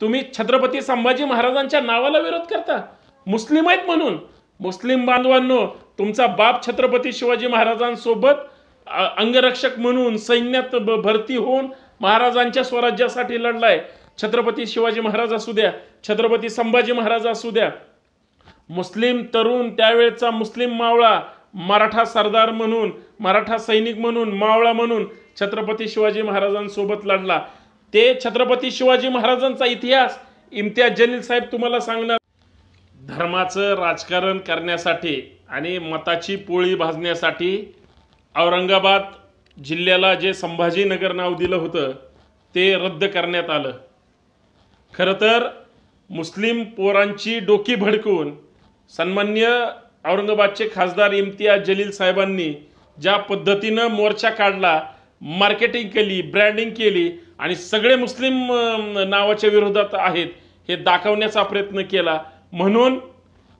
तुम्ही छत्रपती संभाजी महाराजांच्या नावाला विरोध करता? मुस्लिम आहेत म्हणून. मुस्लिम बांधवांनो तुमचा बाप छत्रपती शिवाजी महाराजांसोबत अंगरक्षक म्हणून सैन्यात भरती होऊन महाराजांच्या स्वराज्यासाठी लढलाय. छत्रपती शिवाजी महाराज असू द्या छत्रपती संभाजी महाराज असू द्या. मुस्लिम तरुण त्यावेळचा मुस्लिम मावळा मराठा सरदार म्हणून मराठा सैनिक म्हणून मावळा म्हणून छत्रपती शिवाजी महाराजांसोबत लढला. ते छत्रपती शिवाजी महाराजांचा इतिहास इम्तियाज जलील साहेब तुम्हाला सांगणार. धर्माचं राजकारण करण्यासाठी आणि मताची पोळी भाजण्यासाठी औरंगाबाद जिल्ह्याला जे संभाजीनगर नाव दिलं होतं ते रद्द करण्यात आलं. खरं तर मुस्लिम पोरांची डोकी भडकवून सन्मान्य औरंगाबादचे खासदार इम्तियाज जलील साहेबांनी ज्या पद्धतीनं मोर्चा काढला मार्केटिंग केली ब्रँडिंग केली आणि सगळे मुस्लिम नावाच्या विरोधात आहेत हे दाखवण्याचा प्रयत्न केला. म्हणून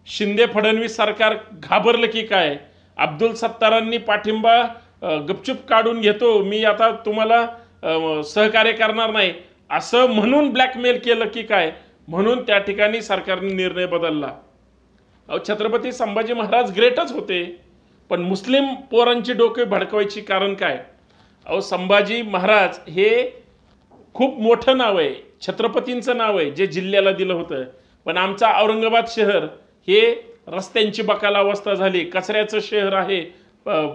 शिंदे फडणवीस सरकार घाबरलं की काय? अब्दुल सत्तारांनी पाठिंबा गपचूप काढून घेतो. मी आता तुम्हाला सहकार्य करणार नाही. असं म्हणून ब्लॅकमेल केलं की काय? म्हणून त्या ठिकाणी सरकारने निर्णय बदलला. अहो छत्रपती संभाजी महाराज ग्रेटच होते पण मुस्लिम पोरांची डोके भडकवायची कारण काय? अहो संभाजी महाराज हे खूप मोठं नाव आहे. छत्रपतींचं नाव आहे जे जिल्ह्याला दिलं होतं. पण आमचा औरंगाबाद शहर हे रस्त्यांची बकाल अवस्था झाली. कचऱ्याचं शहर आहे.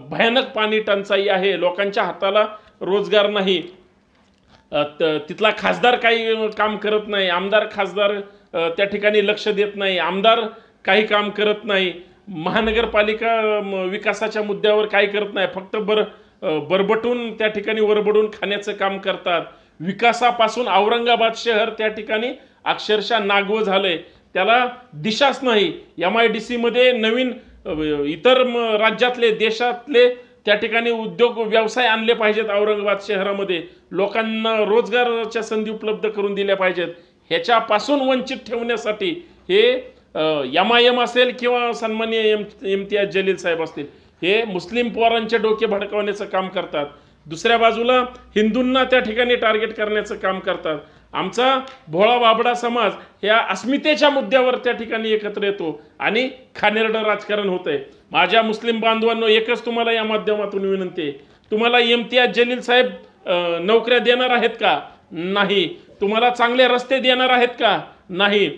भयानक पाणी टंचाई आहे. लोकांच्या हाताला रोजगार नाही. त- तिथला खासदार काही काम करत नाही. आमदार खासदार त्या ठिकाणी लक्ष देत नाही. आमदार काही काम करत नाही. महानगरपालिका म, विकासाच्या मुद्द्यावर काही करत नाही. फक्त बर बरबटून त्या ठिकाणी वरबडून खाण्याचं काम करतात. विकासापासून औरंगाबाद शहर त्या ठिकाणी अक्षरशः नागवं झालंय. त्याला दिशाच नाही. एम आय डी सीमध्ये नवीन इतर राज्यातले देशातले त्या ठिकाणी उद्योग व्यवसाय आणले पाहिजेत औरंगाबाद शहरामध्ये. लोकांना रोजगाराच्या संधी उपलब्ध करून दिल्या पाहिजेत. ह्याच्यापासून वंचित ठेवण्यासाठी हे एम आय एम असेल किंवा सन्मान्य एम इम्तियाज जलील साहेब असतील हे मुस्लिम पोरांचे डोके भडकवण्याचं काम करतात. दुसऱ्या बाजूला हिंदूंना त्या ठिकाणी टार्गेट करण्याचं काम करतात. आमचा भोळा बाबडा समाज ह्या अस्मितेच्या मुद्द्यावर त्या ठिकाणी एकत्र येतो आणि खानेरडं राजकारण होतंय. माझ्या मुस्लिम बांधवांनो एकच तुम्हाला या माध्यमातून विनंती आहे. तुम्हाला इम्तियाज जलील साहेब नोकऱ्या देणार आहेत का? नाही. तुम्हाला चांगले रस्ते देणार आहेत का? नाही.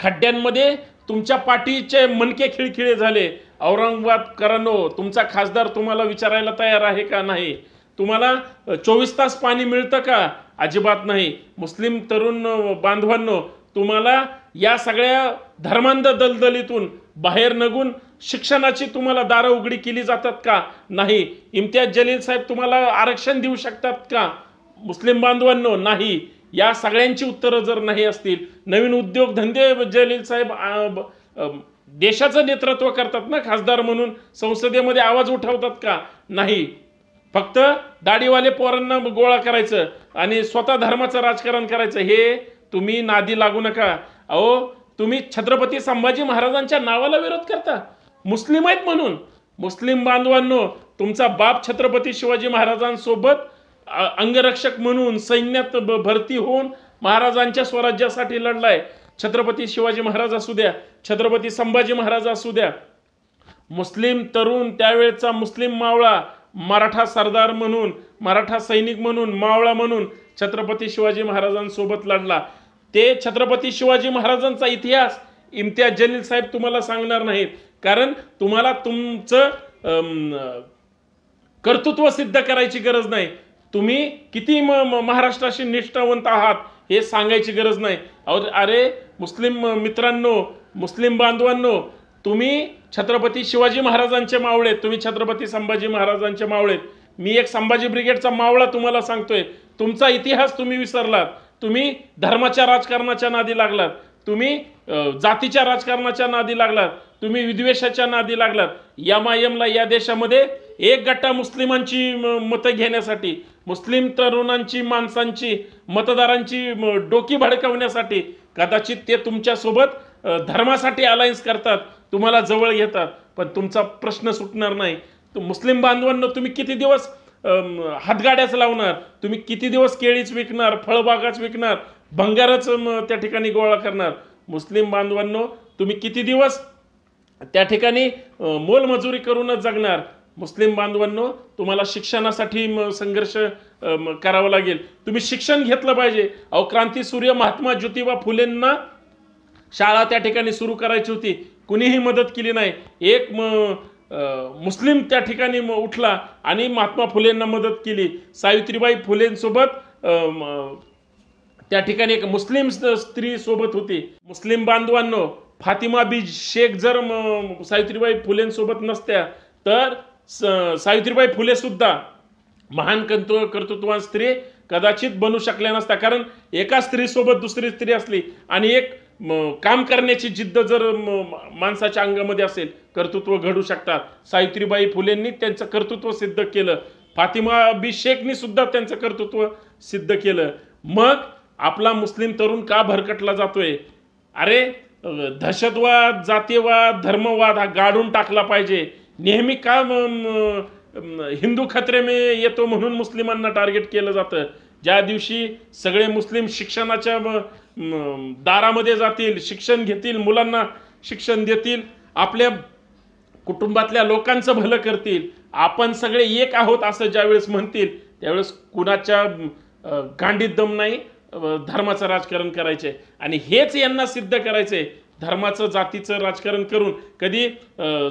खड्ड्यांमध्ये तुमच्या पाठीचे मनके खिळखिळे झाले. औरंगाबादकरांनो तुमचा खासदार तुम्हाला विचारायला तयार आहे का नाही? तुम्हाला चोवीस तास पाणी मिळतं का? अजिबात नाही. मुस्लिम तरुण बांधवांनो तुम्हाला या सगळ्या धर्मांध दलदलीतून बाहेर नगून शिक्षणाची तुम्हाला दारं उघडी केली जातात का? नाही. इम्तियाज जलील साहेब तुम्हाला आरक्षण देऊ शकतात का? मुस्लिम बांधवांनो नाही. या सगळ्यांची उत्तरं जर नाही असतील नवीन उद्योगधंदे जलील साहेब देशाचं नेतृत्व करतात ना खासदार म्हणून संसदेमध्ये आवाज उठवतात का? नाही. फक्त दाढीवाले पोरांना गोळा करायचं आणि स्वतः धर्माचं राजकारण करायचं हे तुम्ही नादी लागू नका. अहो तुम्ही छत्रपती संभाजी महाराजांच्या नावाला विरोध करता. मुस्लिम आहेत म्हणून. मुस्लिम बांधवांनो तुमचा बाप छत्रपती शिवाजी महाराजांसोबत अंगरक्षक म्हणून सैन्यात भरती होऊन महाराजांच्या स्वराज्यासाठी लढलाय. छत्रपती शिवाजी महाराज असू द्या छत्रपती संभाजी महाराज असू द्या. मुस्लिम तरुण त्यावेळचा मुस्लिम मावळा मराठा सरदार म्हणून मराठा सैनिक म्हणून मावळा म्हणून छत्रपती शिवाजी महाराजांसोबत लढला. ते छत्रपती शिवाजी महाराजांचा इतिहास इम्तियाज जलील साहेब तुम्हाला सांगणार नाहीत. कारण तुम्हाला तुमचं कर्तृत्व सिद्ध करायची गरज नाही. तुम्ही किती म- म- महाराष्ट्राशी निष्ठावंत आहात हे सांगायची गरज नाही. अहो, अरे मुस्लिम मित्रांनो मुस्लिम बांधवांनो तुम्ही छत्रपती शिवाजी महाराजांचे मावळेत तुम्ही छत्रपती संभाजी महाराजांचे मावळेत मी एक संभाजी ब्रिगेडचा मावळा तुम्हाला सांगतोय. तुमचा इतिहास तुम्ही विसरलात. तुम्ही धर्माच्या राजकारणाच्या नादी लागलात. तुम्ही जातीच्या राजकारणाच्या नादी लागलात. तुम्ही विद्वेषाच्या नादी लागलात. यमायमला या देशामध्ये एक गट्टा मुस्लिमांची मतं घेण्यासाठी मुस्लिम तरुणांची माणसांची मतदारांची डोकी भडकवण्यासाठी कदाचित ते तुमच्यासोबत धर्मासाठी अलायन्स करतात तुम्हाला जवळ घेतात पण तुमचा प्रश्न सुटणार नाही. मुस्लिम बांधवांना तुम्ही किती दिवस हातगाड्याच लावणार तुम्ही किती दिवस केळीच विकणार फळबागाच विकणार भंगारच त्या ठिकाणी गोळा करणार? मुस्लिम बांधवांनो तुम्ही किती दिवस त्या ठिकाणी मोलमजुरी करूनच जगणार? मुस्लिम बांधवांनो तुम्हाला शिक्षणासाठी म, संघर्ष करावा लागेल. तुम्ही शिक्षण घेतलं पाहिजे. अहो क्रांतीसूर्य महात्मा ज्योतिबा फुलेंना शाळा त्या ठिकाणी सुरू करायची होती. कुणीही मदत केली नाही. एक म मुस्लिम त्या ठिकाणी उठला आणि महात्मा फुलेंना मदत केली. सावित्रीबाई फुलेंसोबत त्या ठिकाणी एक मुस्लिम स्त्री सोबत होती. मुस्लिम बांधवांनो फातिमा बी शेख जर सावित्रीबाई फुलेंसोबत नसत्या तर स- सावित्रीबाई फुले सुद्धा महान कर्तृ कर्तृत्वान स्त्री कदाचित बनू शकल्या नसत्या. कारण एका स्त्रीसोबत दुसरी स्त्री असली आणि एक म, काम करण्याची जिद्द जर माणसाच्या अंगामध्ये असेल कर्तृत्व घडू शकतात. सावित्रीबाई फुलेंनी त्यांचं कर्तृत्व सिद्ध केलं. फातिमा बी शेखनी सुद्धा त्यांचं कर्तृत्व सिद्ध केलं. मग आपला मुस्लिम तरुण का भरकटला जातोय? अरे दहशतवाद जातीयवाद धर्मवाद हा गाडून टाकला पाहिजे. नेहमी का हिंदू खत्रे में येतो म्हणून मुस्लिमांना टार्गेट केलं जातं. ज्या दिवशी सगळे मुस्लिम शिक्षणाच्या दारामध्ये जातील शिक्षण घेतील मुलांना शिक्षण देतील आपल्या कुटुंबातल्या लोकांचं भलं करतील आपण सगळे एक आहोत असं ज्यावेळेस म्हणतील त्यावेळेस कुणाच्या गांडीत दम नाही धर्माचं राजकारण करायचे आणि हेच यांना सिद्ध करायचे धर्माचं जातीचं राजकारण करून कधी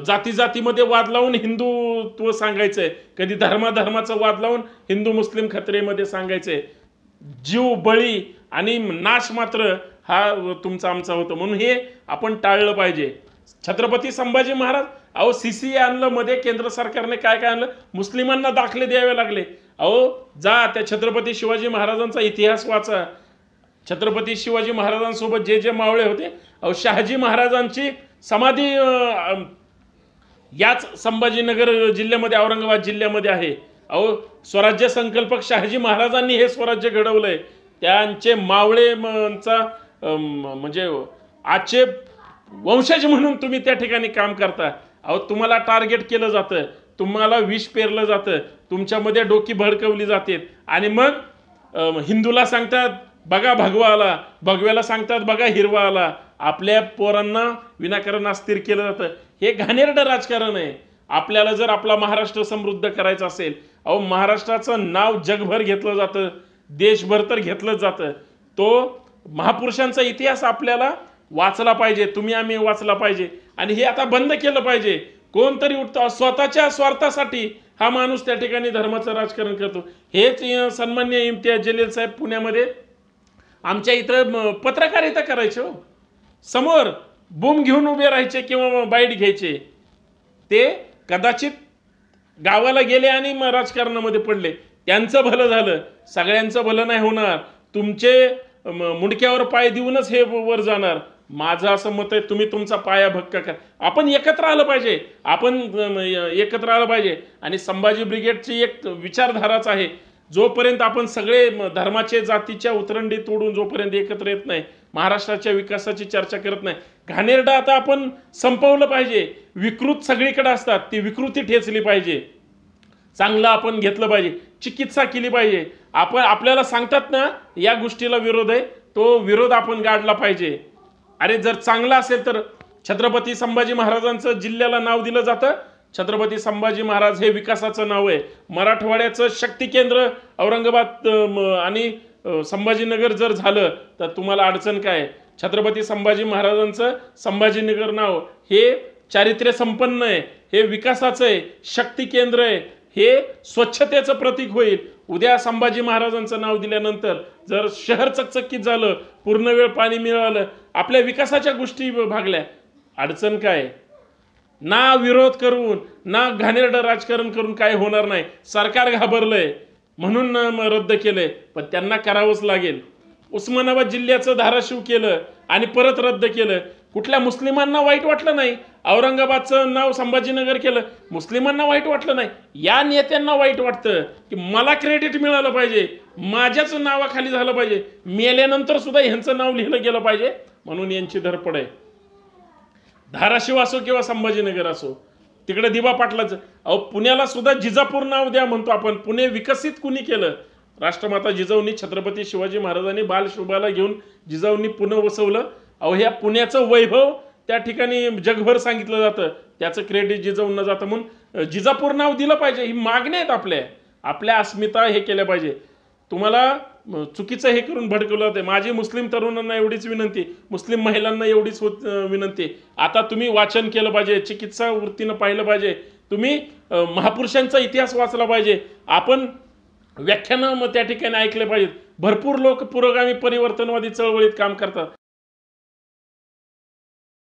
जाती जातीमध्ये वाद लावून हिंदुत्व सांगायचं आहे कधी धर्माधर्माचं वाद लावून हिंदू मुस्लिम खत्रेमध्ये आहे जीव बळी आणि नाश मात्र हा तुमचा आमचा होतो. म्हणून हे आपण टाळलं पाहिजे. छत्रपती संभाजी महाराज अहो सी सी आणलं मध्ये केंद्र सरकारने काय काय आणलं? मुस्लिमांना दाखले द्यावे लागले. अहो जा त्या छत्रपती शिवाजी महाराजांचा इतिहास वाचा. छत्रपती शिवाजी महाराजांसोबत जे जे मावळे होते अहो शहाजी महाराजांची समाधी याच संभाजीनगर जिल्ह्यामध्ये औरंगाबाद जिल्ह्यामध्ये आहे. अहो स्वराज्य संकल्पक शहाजी महाराजांनी हे स्वराज्य घडवलं आहे त्यांचे मावळे म्हणजे आजचे वंशज म्हणून तुम्ही त्या ठिकाणी काम करता. अहो तुम्हाला टार्गेट केलं जातं. तुम्हाला विष पेरलं जातं. तुमच्यामध्ये डोकी भडकवली जाते. आणि मग हिंदूला सांगतात बघा भगवा आला भगव्याला सांगतात बघा हिरवा आला आपल्या पोरांना विनाकारण अस्थिर केलं जातं. हे घाणेरडं राजकारण आहे. आपल्याला जर आपला महाराष्ट्र समृद्ध करायचा असेल अहो महाराष्ट्राचं नाव जगभर घेतलं जातं. देशभर तर घेतलं जातं. तो महापुरुषांचा इतिहास आपल्याला वाचला पाहिजे. तुम्ही आम्ही वाचला पाहिजे. आणि हे आता बंद केलं पाहिजे. कोणतरी उठतं स्वतःच्या स्वार्थासाठी हा माणूस त्या ठिकाणी धर्माचं राजकारण करतो. हेच सन्मान्य इम्तियाज जलील साहेब पुण्यामध्ये आमच्या इथं पत्रकारिता करायचे हो. समोर बूम घेऊन उभे राहायचे किंवा बाईट घ्यायचे. ते कदाचित गावाला गेले आणि मग राजकारणामध्ये पडले. त्यांचं भलं झालं. सगळ्यांचं भलं नाही होणार. तुमचे मुंडक्यावर पाय देऊनच हे वर जाणार. माझं असं मत आहे तुम्ही तुमचा पाया भक्का करा. आपण एकत्र आलं पाहिजे. आपण एकत्र आलं पाहिजे. आणि संभाजी ब्रिगेडची एक विचारधाराच आहे. जोपर्यंत आपण सगळे धर्माचे जातीच्या उतरंडी तोडून जोपर्यंत एकत्र येत नाही महाराष्ट्राच्या विकासाची चर्चा करत नाही घाणेरडा आता आपण संपवलं पाहिजे. विकृत सगळीकडे असतात ती विकृती ठेचली पाहिजे. चांगलं आपण घेतलं पाहिजे चिकित्सा केली पाहिजे. आपण आपल्याला सांगतात ना या गोष्टीला विरोध आहे तो विरोध आपण गाडला पाहिजे. अरे जर चांगला असेल तर छत्रपती संभाजी महाराजांचं जिल्ह्याला नाव दिलं जातं छत्रपती संभाजी महाराज हे विकासाचं नाव आहे. मराठवाड्याचं शक्ती केंद्र औरंगाबाद आणि संभाजीनगर जर झालं तर तुम्हाला अडचण काय? आहे? छत्रपती संभाजी महाराजांचं संभाजीनगर नाव हे चारित्र्य संपन्न आहे. हे विकासाचं आहे. शक्ती केंद्र आहे. हे स्वच्छतेचं प्रतीक होईल. उद्या संभाजी महाराजांचं नाव दिल्यानंतर जर शहर चकचकीत झालं पूर्ण वेळ पाणी मिळालं आपल्या विकासाच्या गोष्टी भागल्या अडचण काय? आहे? ना विरोध करून ना घाणेरडं राजकारण करून काय होणार नाही. सरकार घाबरलंय. म्हणून रद्द केलंय. पण त्यांना करावंच लागेल. उस्मानाबाद जिल्ह्याचं धाराशिव केलं आणि परत रद्द केलं. कुठल्या मुस्लिमांना वाईट वाटलं नाही? औरंगाबादचं नाव संभाजीनगर केलं. मुस्लिमांना वाईट वाटलं नाही. या नेत्यांना वाईट वाटतं की मला क्रेडिट मिळालं पाहिजे. माझ्याच नावाखाली झालं पाहिजे. मेल्यानंतर सुद्धा ह्यांचं नाव लिहिलं गेलं पाहिजे. म्हणून यांची धरपड आहे. धाराशिव असो किंवा संभाजीनगर असो तिकडे दिवा पाटलाचं अहो पुण्याला सुद्धा जिजापूर नाव द्या म्हणतो आपण. पुणे विकसित कुणी केलं? राष्ट्रमाता जिजाऊंनी छत्रपती शिवाजी महाराजांनी बालशोभाला घेऊन जिजाऊंनी पुणे वसवलं. अहो ह्या पुण्याचं वैभव त्या ठिकाणी जगभर सांगितलं जातं. त्याचं क्रेडिट जिजाऊंना जातं म्हणून जिजापूर नाव दिलं पाहिजे. ही मागणी आहेत आपल्या. आपल्या अस्मिता हे केल्या पाहिजे. तुम्हाला चुकीचं हे करून भडकवलं होते. माझी मुस्लिम तरुणांना एवढीच विनंती मुस्लिम महिलांना एवढीच विनंती. आता तुम्ही वाचन केलं पाहिजे चिकित्सा वृत्तीनं पाहिलं पाहिजे. तुम्ही महापुरुषांचा इतिहास वाचला पाहिजे. आपण व्याख्यानं मग त्या ठिकाणी ऐकले पाहिजेत. भरपूर लोक पुरोगामी परिवर्तनवादी चळवळीत काम करतात.